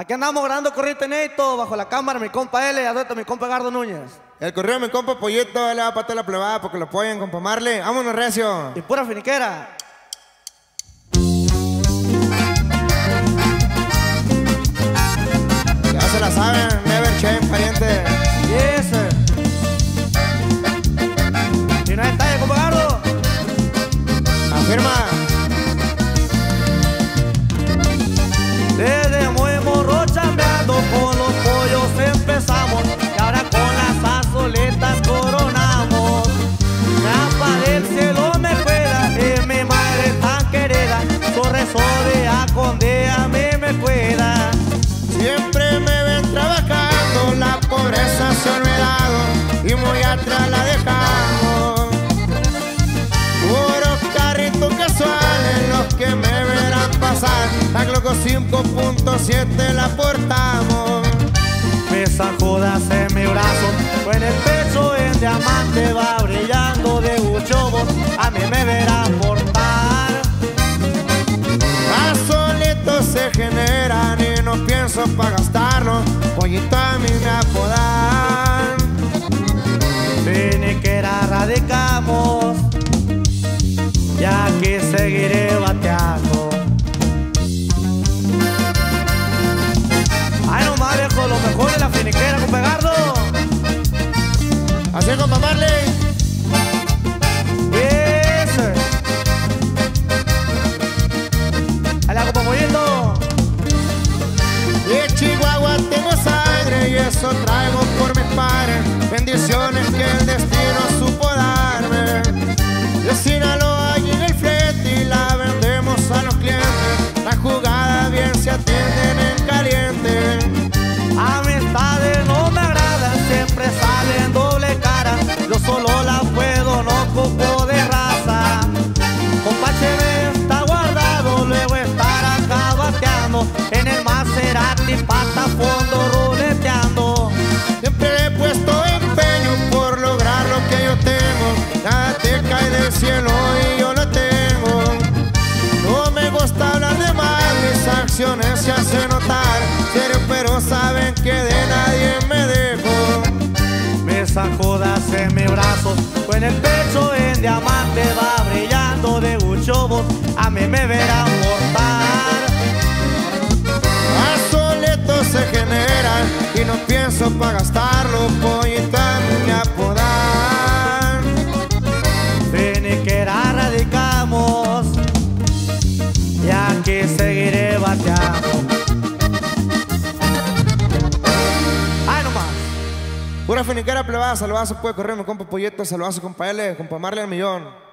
Aquí andamos grabando corriente neto bajo la cámara, mi compa L, adentro mi compa Gardo Núñez. El correo mi compa Pollito, le va a patar la plebada porque lo apoyen, compa Marley. Vámonos, recio. Y pura finiquera. Atrás la dejamos. Puro carrito casuales los que me verán pasar, la Gloco 5.7 la portamos. Me sacudas en mi brazo, o en el pecho en diamante va brillando de uchobos, a mí me verán portar. Gasolitos se generan y no pienso pa' gastarlo, pollito a mí me seguiré bateando. Ay, no más viejo, lo mejor de la finiquera con Pegardo. Así es, Mollito. De Chihuahua tengo sangre y eso traigo por mis padres. Bendiciones que el destino Pata fondo, pienso pa' gastarlo. Pollita me apodan. Finiquera radicamos, ya que seguiré bateando. Ay, nomás. Pura finiquera plebada, saludazo puede correr mi compa Pollito, saludazo compa L, compa Marley al millón.